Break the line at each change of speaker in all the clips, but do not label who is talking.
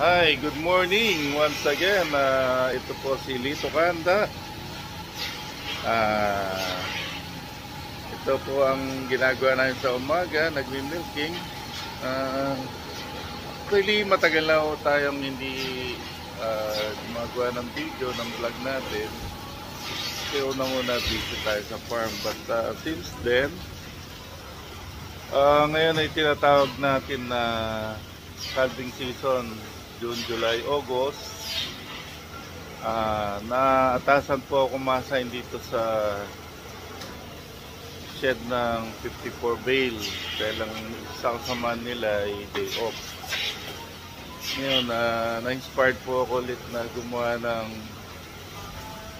Hi, good morning once again. Ah, ito po si Lito Kanda. Ah, ito po ang ginagawa namin sa umaga, nagmi-milking. Ah, actually, matagal na tayong hindi ah, gumagawa ng video ng vlog natin. Kasi una muna busy tayo sa farm. But ah, since then, ah, ngayon ay tinatawag natin na calving season June, July, August. Ah, naatasan po ako kumasain dito sa shed ng 54 bale dahil ang isang samahan nila ay day off. Ngayon, ah, na-inspired po ako ulit na gumawa ng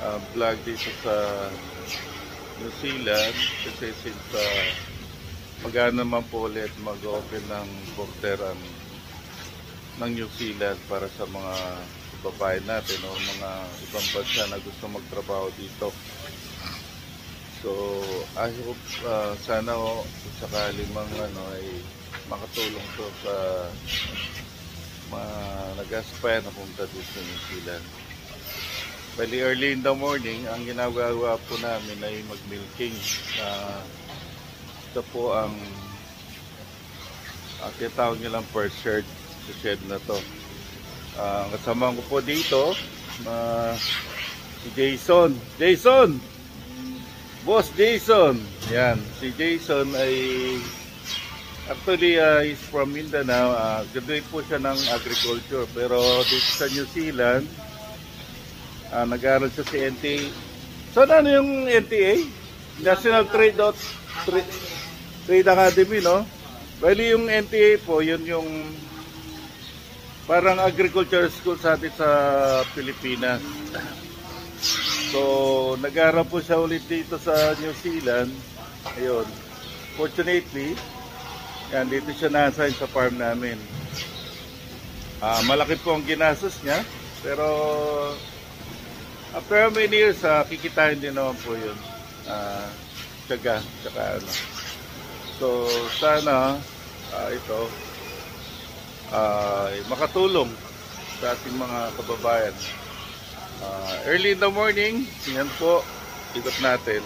ah, vlog dito sa New Zealand kasi since uh, magana naman po ulit mag-open ng border ang ng New Zealand para sa mga babae natin o mga ibang bansa na gusto magtrabaho dito. So, I hope uh, sana o sakali mang ano ay makatulong to sa mga nag-aspire na punta dito sa New Zealand. Bali early in the morning, ang ginagawa po namin ay mag-milking. Uh, ito po ang ang tinatawag nilang first shirt sa shed na to. Uh, kasama ko po dito uh, si Jason. Jason! Boss Jason! Yan, si Jason ay actually uh, is from Mindanao. Uh, graduate po siya ng agriculture pero dito sa New Zealand uh, nag-aaral siya sa NTA. So ano yung NTA? National Trade, Trade, Trade Academy, no? Bali yung NTA po, yun yung parang agriculture school sa atin sa Pilipinas. So, nag-aaral po siya ulit dito sa New Zealand. Ayun. Fortunately, yan, dito siya na-assign sa farm namin. Ah, malaki po ang ginastos niya. Pero, after many years, ah, kikitain din naman po yun. Ah, tsaga, tsaka ano. So, sana, ah, ito, ay makatulong sa ating mga kababayan. Uh, early in the morning, yan po, ikot natin.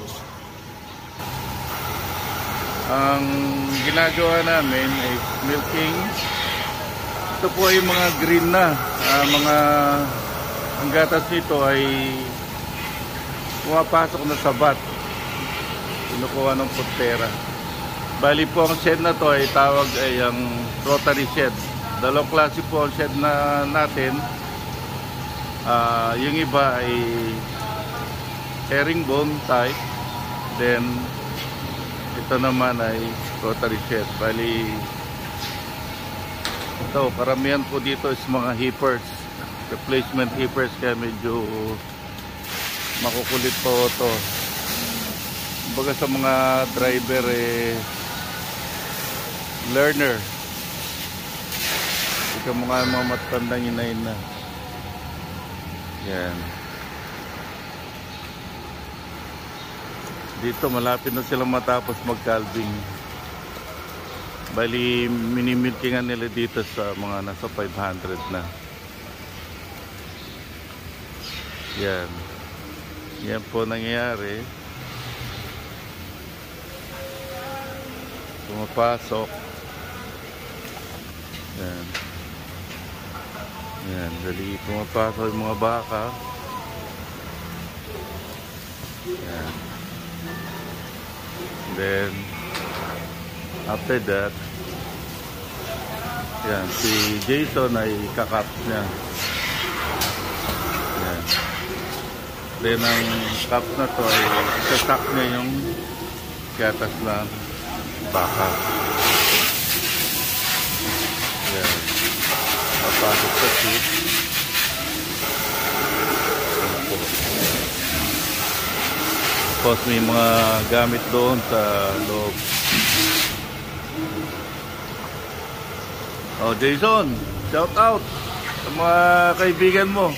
Ang ginagawa namin ay milking. Ito po ay mga green na. Uh, mga ang gatas nito ay pumapasok na sa bat. Kinukuha ng puntera. Bali po ang shed na to ay tawag ay ang rotary shed. Dalawang klase po ang shed na natin. Uh, yung iba ay herringbone type. Then ito naman ay rotary shed. Bali ito, karamihan po dito is mga heapers. Replacement heapers kaya medyo makukulit po ito. Baga sa mga driver eh learner mo nga mga matandang inayin na. Yan. Dito malapit na silang matapos mag calving bali minimilkingan nila dito sa mga nasa 500 na. Yan. Yan po nangyayari. Pumapasok Yan, dali pumapasok yung mga baka. Yan. Then, after that, yan, si Jason ay kakap niya. Yan. Then, ang cup na to ay sasak niya yung gatas ng baka. Yan. Papasok sa seat. Tapos may mga gamit doon sa loob. Oh, Jason, shout out sa mga kaibigan mo.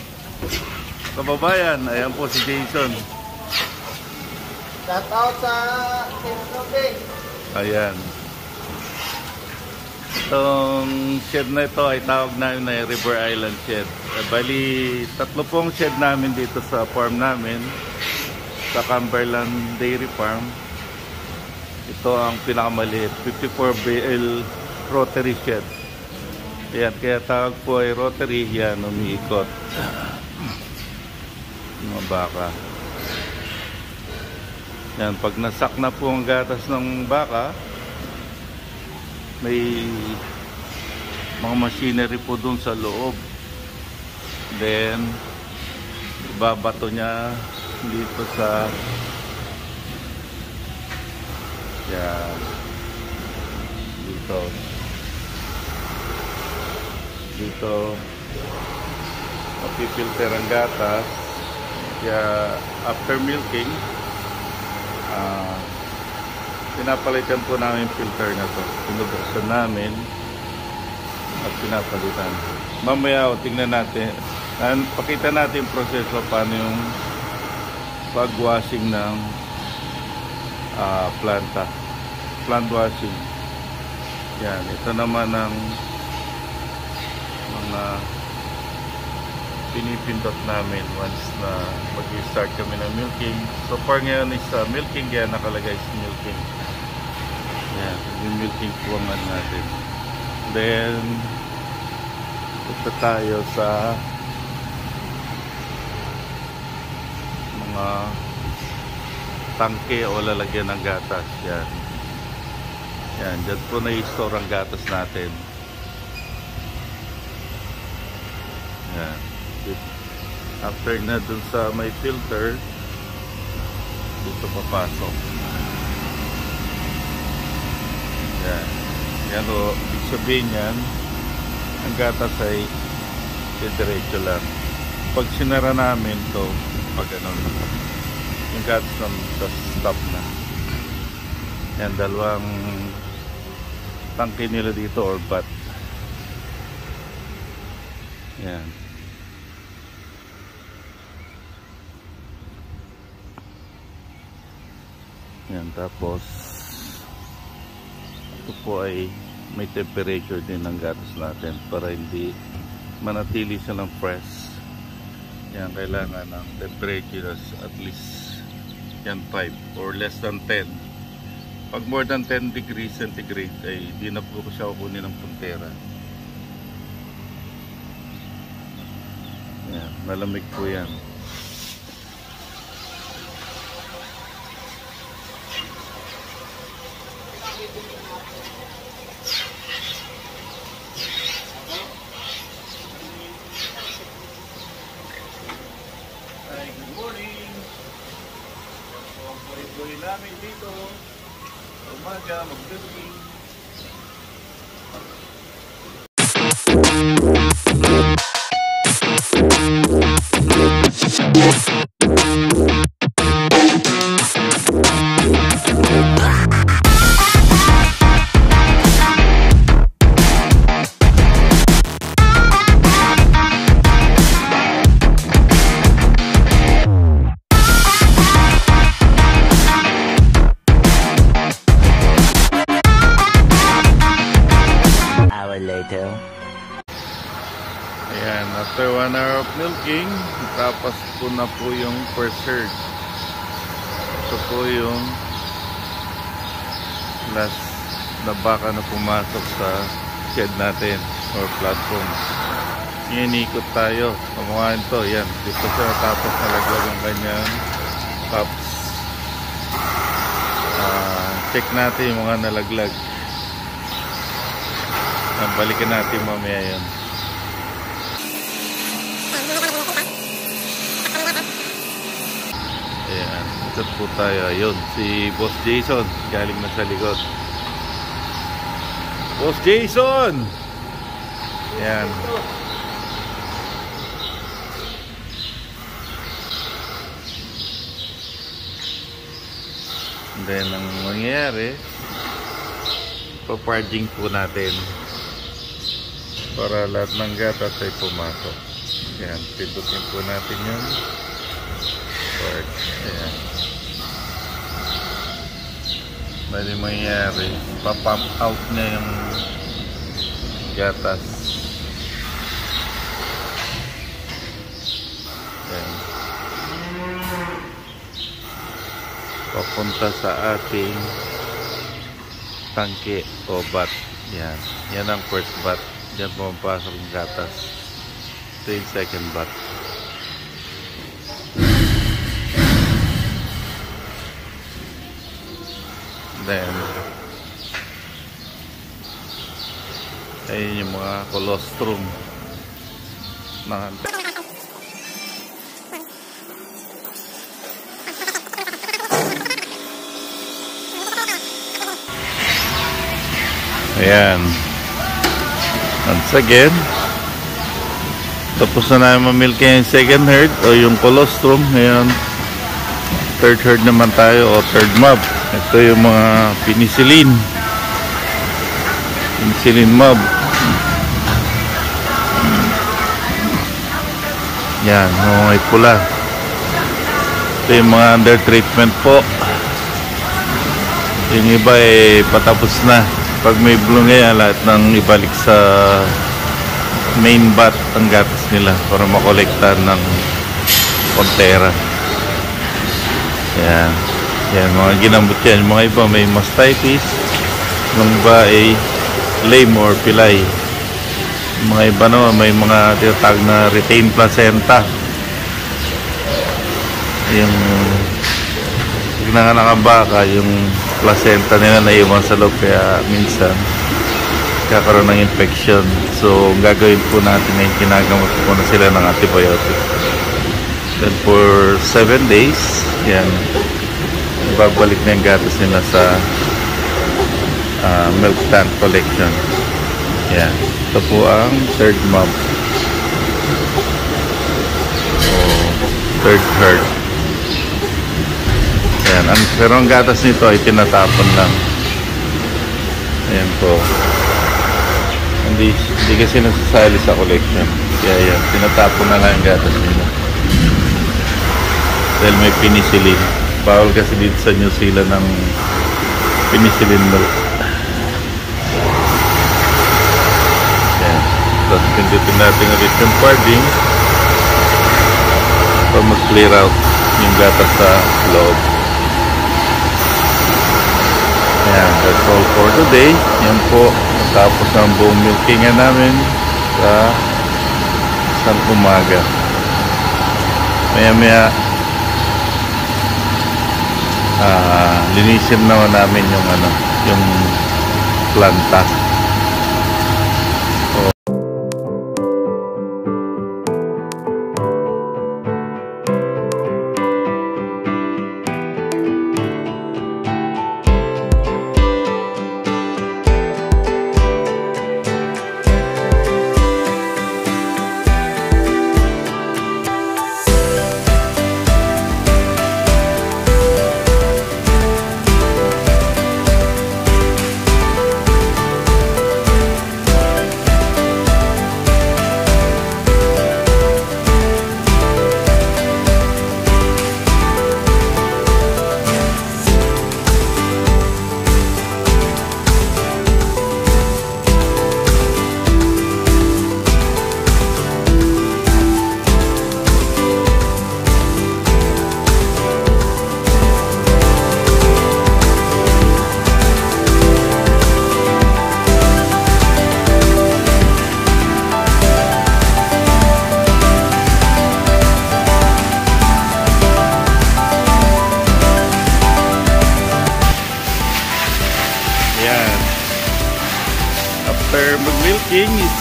Kababayan, ayan po si Jason.
Shout out sa Ayan.
Itong shed na ito ay tawag namin na River Island Shed. Eh, bali, tatlo pong shed namin dito sa farm namin sa Cumberland Dairy Farm. Ito ang pinakamaliit, 54 BL rotary shed. Yan, kaya tawag po ay rotary, yan, umiikot. Mga baka. Yan, pag nasak na po ang gatas ng baka, may mga machinery po dun sa loob. Then, ibabato niya dito sa yan. Dito. Dito. Mapipilter ang gatas. Kaya after milking ah pinapalitan po namin filter na to. Pinubuksan namin at pinapalitan. Mamaya o tingnan natin. And pakita natin proseso paano yung pag-washing ng ah, planta. Plant washing. Yan ito naman ang mga pinipindot namin once na mag-start kami ng milking so far ngayon is uh, milking kaya nakalagay is milking yan yung milking po ang ano natin. Then punta tayo sa mga tangke o lalagyan ng gatas. Yan. Yan dyan po na-store ang gatas natin. Yan after na dun sa may filter dito papasok. Yan. Yan o ibig sabihin yan ang gatas ay diretso lang. Pag sinara namin to pag ano yung gatas ng stop na. Yan dalawang tangke nila dito or bat. Yan yan tapos ito po ay may temperature din ng gatas natin para hindi manatili silang fresh. Yan kailangan ng temperature at least yan 5 or less than 10 pag more than 10 degrees centigrade ay di na po siya kukunin ng puntera. Yan malamig po yan Ayan, after one hour of milking, tapos po na po yung first surge. Ito po yung last na baka na pumasok sa shed natin or platform. Inikot tayo. Pamuhaan to. Yan. Dito siya tapos nalaglag ang kanyang cups. Ah, check natin yung mga nalaglag. Balikan natin mamaya yan. Ayan, ito po tayo. Ayun, si Boss Jason, galing na sa likod. Boss Jason! Ayan. And then, ang mangyayari, paparging po natin para lahat ng gatas ay pumasok. Ayan, pindutin po natin yun. Ayan. Bali mangyayari, papump out na yung gatas. Yan. Papunta sa ating tangke o bat. Yan. Yan ang first bat. Diyan pumapasok yung gatas. Ito yung second bat. Then, ayun yung mga colostrum na Ayan. Once again, tapos na namin mamilk yung second herd o yung colostrum. Ngayon, third herd naman tayo o third mob. Ito yung mga penicillin. Penicillin mob. Yan, mga pula. Ito yung mga under treatment po. Yung iba eh patapos na. Pag may bloom yan, lahat ng ibalik sa main bat ang gatas nila para makolekta ng kontera. Yan. Yan, mga ginambot yan. Mga iba may mastitis. Ay lame or pilay. Mga iba naman may mga tinatawag na retained placenta. Yung pinanganak ang baka, yung placenta nila naiwan sa loob kaya minsan kakaroon ng infection. So, gagawin po natin ay kinagamot po na sila ng antibiotic. Then for 7 days, yan, babalik na yung gatas nila sa uh, milk tank collection. Yan. Ito po ang third mob. O third herd. Yan. Ang, pero ang gatas nito ay tinatapon lang. Ayan po. Hindi, hindi kasi nasasali sa collection. Kaya yan. Tinatapon na lang yung gatas nila. Dahil may penicillin. Bawal kasi dito sa New Zealand ng penicillin milk. Yan. Tapos pindutin natin ulit yung carding para mag-clear out yung gatas sa loob. Ayan, that's all for today. Yan po, tapos ang buong milkingan namin sa isang umaga. Maya maya, ah, linisin naman namin yung ano, yung planta.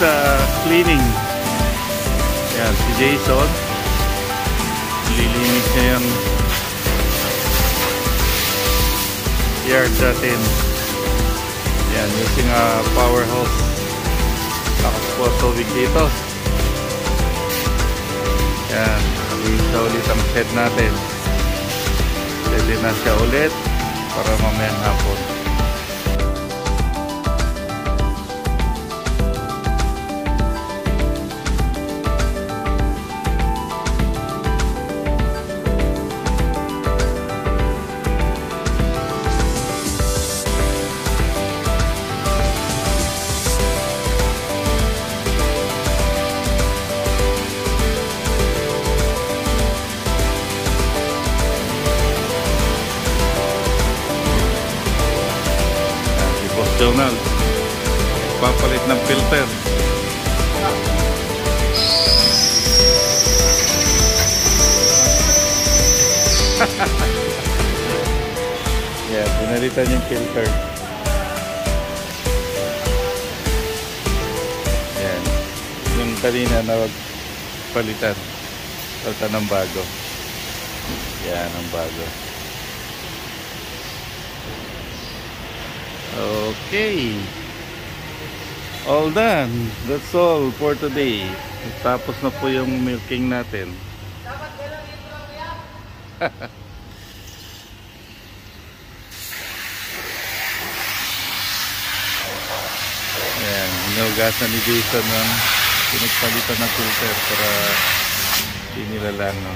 Uh, cleaning. Yan, si Jason. Lilinis niya yung yard natin. Yan, using a power hose. Lakas po tubig dito. Yan, linis na ulit ang shed natin. Pwede na siya ulit para mamayang hapon. Donald. Papalit ng filter. yeah, pinalitan yung filter. Yan. Yung kanina na wag palitan. Palitan ng bago. Yan ang bago. Okay. All done. That's all for today. Tapos na po yung milking natin. Ayan, hinugasan ni Jason ng pinagpalitan ng filter para hindi nilalang. No?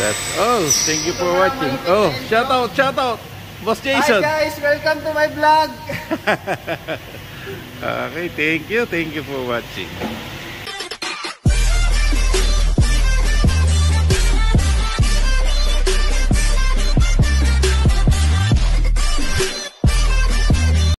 That's all. Thank you for watching. Oh, shout out, shout out. Boss Jason.
Hi guys, welcome to my vlog.
okay, thank you. Thank you for watching.